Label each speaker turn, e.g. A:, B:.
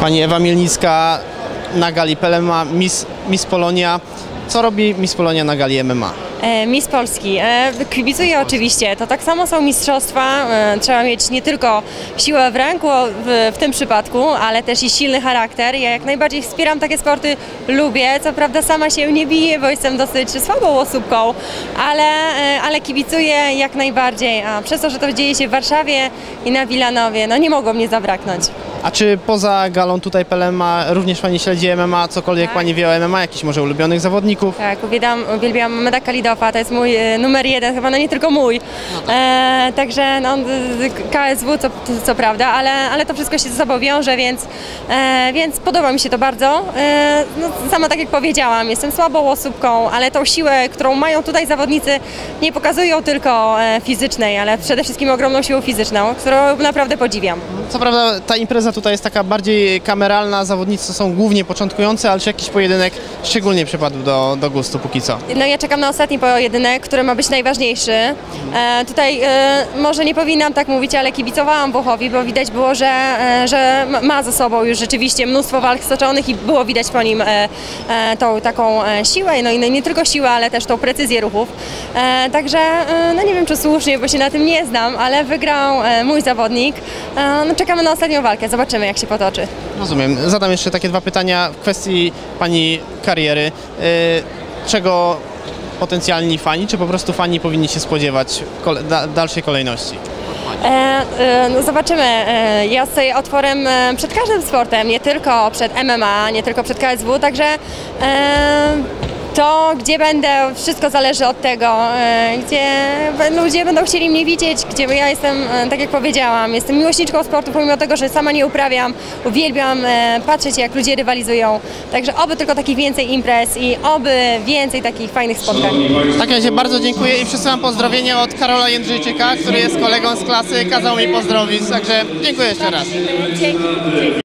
A: Pani Ewa Mielnicka na gali PLMA, Miss, Miss Polonia. Co robi Miss Polonia na gali MMA?
B: E, Miss Polski. E, Kibicuję oczywiście. To tak samo są mistrzostwa. E, Trzeba mieć nie tylko siłę w ręku w, w tym przypadku, ale też i silny charakter. Ja jak najbardziej wspieram takie sporty, lubię. Co prawda sama się nie biję, bo jestem dosyć słabą osóbką, ale, ale kibicuję jak najbardziej. A przez to, że to dzieje się w Warszawie i na Wilanowie, no nie mogło mnie zabraknąć.
A: A czy poza galą tutaj PLMA również Pani śledzi MMA, cokolwiek
B: Tak.
A: Pani wie o MMA, jakichś może ulubionych zawodników?
B: Tak, uwielbiam, uwielbiam Meda Kalidofa, to jest mój e, numer jeden, chyba no nie tylko mój. E, także no, KSW co, co prawda, ale, ale to wszystko się ze sobą wiąże, więc, e, więc podoba mi się to bardzo. E, no, sama tak jak powiedziałam, jestem słabą osóbką, ale tą siłę, którą mają tutaj zawodnicy, nie pokazują tylko e, fizycznej, ale przede wszystkim ogromną siłą fizyczną, którą naprawdę podziwiam.
A: Co prawda ta impreza tutaj jest taka bardziej kameralna, zawodnicy są głównie początkujący, ale czy jakiś pojedynek szczególnie przypadł do, do gustu póki co?
B: No ja czekam na ostatni pojedynek, który ma być najważniejszy. E, tutaj e, może nie powinnam tak mówić, ale kibicowałam Włochowi, bo widać było, że, e, że ma- ze sobą już rzeczywiście mnóstwo walk stoczonych i było widać po nim e, e, tą taką e, siłę, no i no, nie tylko siłę, ale też tą precyzję ruchów. Także no nie wiem czy słusznie, bo się na tym nie znam, ale wygrał mój zawodnik. No czekamy na ostatnią walkę, zobaczymy jak się potoczy.
A: Rozumiem. Zadam jeszcze takie dwa pytania w kwestii Pani kariery. Yy, czego potencjalni fani, czy po prostu fani powinni się spodziewać kole- dalszej kolejności?
B: E, e, no zobaczymy. E, ja stoję otworem e, przed każdym sportem, nie tylko przed MMA, nie tylko przed KSW, także to, gdzie będę, wszystko zależy od tego, e, gdzie ludzie będą chcieli mnie widzieć, gdzie ja jestem, e, tak jak powiedziałam, jestem miłośniczką sportu, pomimo tego, że sama nie uprawiam, uwielbiam e, patrzeć, jak ludzie rywalizują. Także oby tylko takich więcej imprez i oby więcej takich fajnych spotkań.
A: W takim razie bardzo dziękuję i przesyłam pozdrowienia od Karola Jędrzejczyka, który jest kolegą z klasy, kazał mi pozdrowić, także dziękuję jeszcze raz.
B: Dzięki.